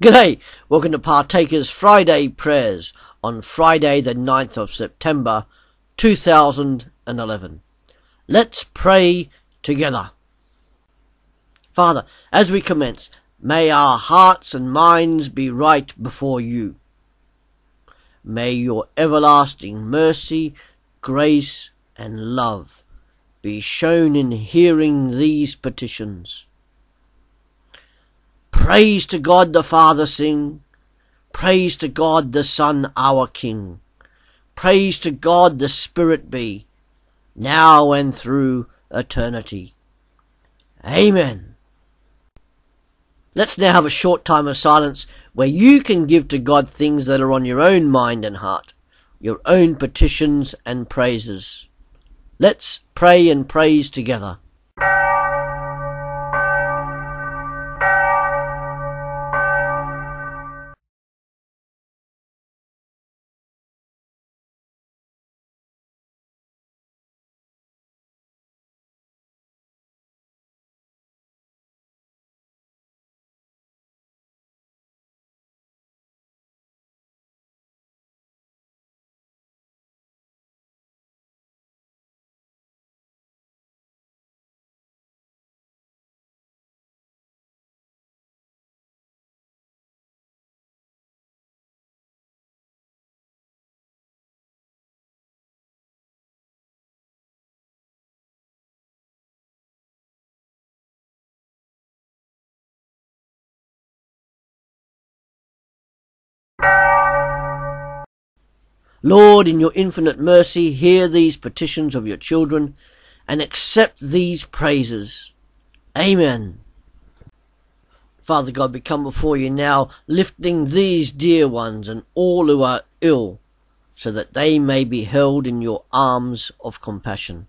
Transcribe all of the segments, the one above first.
G'day, welcome to Partakers Friday prayers on Friday the 9th of September 2011. Let's pray together. Father, as we commence, may our hearts and minds be right before you. May your everlasting mercy, grace, and love be shown in hearing these petitions. Praise to God the Father sing. Praise to God the Son our King. Praise to God the Spirit be, now and through eternity. Amen. Let's now have a short time of silence where you can give to God things that are on your own mind and heart, your own petitions and praises. Let's pray and praise together. Lord, in your infinite mercy, hear these petitions of your children and accept these praises. Amen. Father God, we come before you now, lifting these dear ones and all who are ill, so that they may be held in your arms of compassion.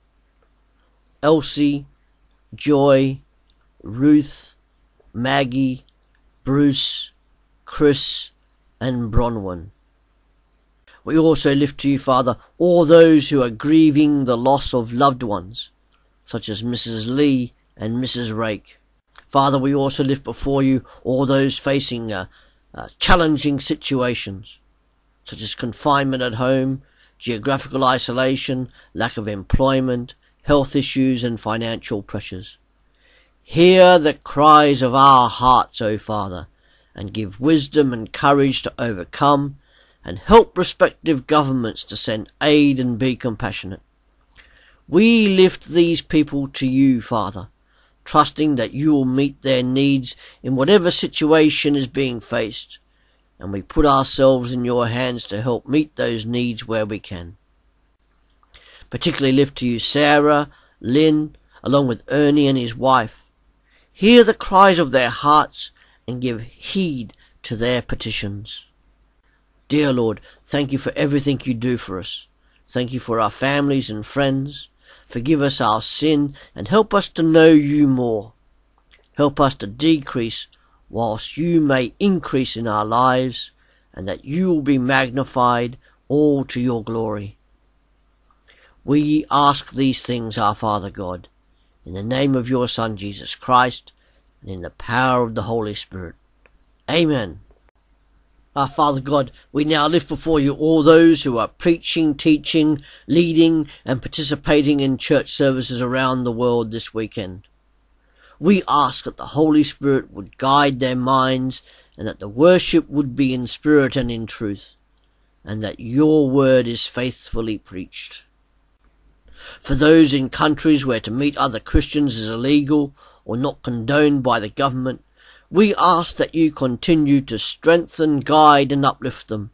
Elsie, Joy, Ruth, Maggie, Bruce, Chris, and Bronwyn. We also lift to you, Father, all those who are grieving the loss of loved ones, such as Mrs. Lee and Mrs. Rake. Father, we also lift before you all those facing uh, uh, challenging situations, such as confinement at home, geographical isolation, lack of employment, health issues, and financial pressures. Hear the cries of our hearts, O Father, and give wisdom and courage to overcome and help respective governments to send aid and be compassionate. We lift these people to you, Father, trusting that you will meet their needs in whatever situation is being faced, and we put ourselves in your hands to help meet those needs where we can. Particularly lift to you Sarah, Lynn, along with Ernie and his wife. Hear the cries of their hearts and give heed to their petitions. Dear Lord, thank you for everything you do for us. Thank you for our families and friends. Forgive us our sin and help us to know you more. Help us to decrease whilst you may increase in our lives and that you will be magnified all to your glory. We ask these things, our Father God, in the name of your Son Jesus Christ and in the power of the Holy Spirit. Amen. Our Father God, we now lift before you all those who are preaching, teaching, leading, and participating in church services around the world this weekend. We ask that the Holy Spirit would guide their minds and that the worship would be in spirit and in truth, and that your word is faithfully preached. For those in countries where to meet other Christians is illegal or not condoned by the government, we ask that you continue to strengthen, guide, and uplift them.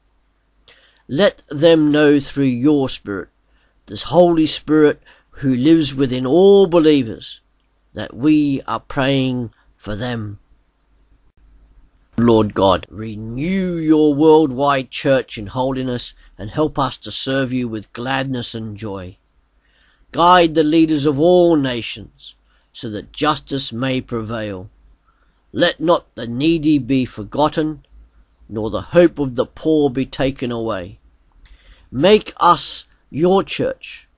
Let them know through your Spirit, this Holy Spirit who lives within all believers, that we are praying for them. Lord God, renew your worldwide church in holiness and help us to serve you with gladness and joy. Guide the leaders of all nations so that justice may prevail let not the needy be forgotten, nor the hope of the poor be taken away. Make us, your church,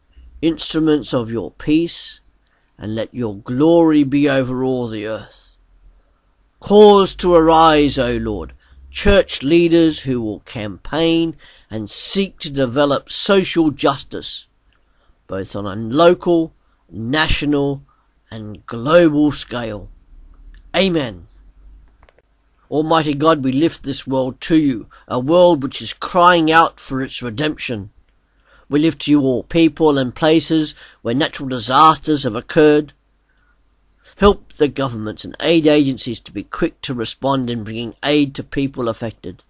instruments of your peace, and let your glory be over all the earth. Cause to arise, O Lord, church leaders who will campaign and seek to develop social justice, both on a local, national, and global scale. Amen. Almighty God, we lift this world to you, a world which is crying out for its redemption. We lift to you all people and places where natural disasters have occurred. Help the governments and aid agencies to be quick to respond in bringing aid to people affected.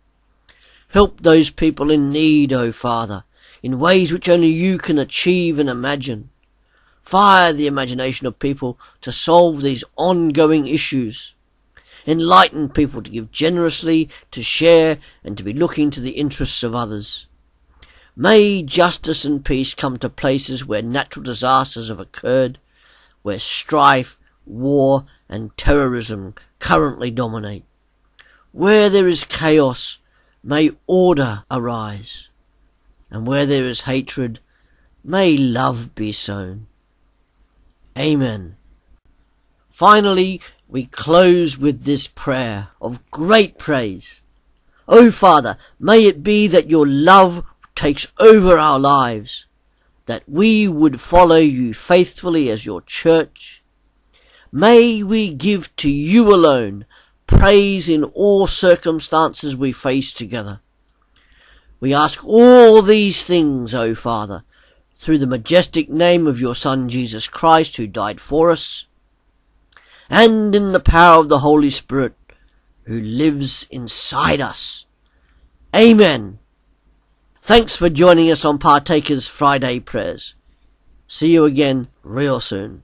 Help those people in need, O Father, in ways which only you can achieve and imagine. Fire the imagination of people to solve these ongoing issues. Enlighten people to give generously, to share, and to be looking to the interests of others. May justice and peace come to places where natural disasters have occurred, where strife, war, and terrorism currently dominate. Where there is chaos, may order arise. And where there is hatred, may love be sown. Amen. Finally, we close with this prayer of great praise. O Father, may it be that your love takes over our lives, that we would follow you faithfully as your church. May we give to you alone praise in all circumstances we face together. We ask all these things, O Father, through the majestic name of your Son Jesus Christ, who died for us, and in the power of the Holy Spirit who lives inside us. Amen. Thanks for joining us on Partakers Friday prayers. See you again real soon.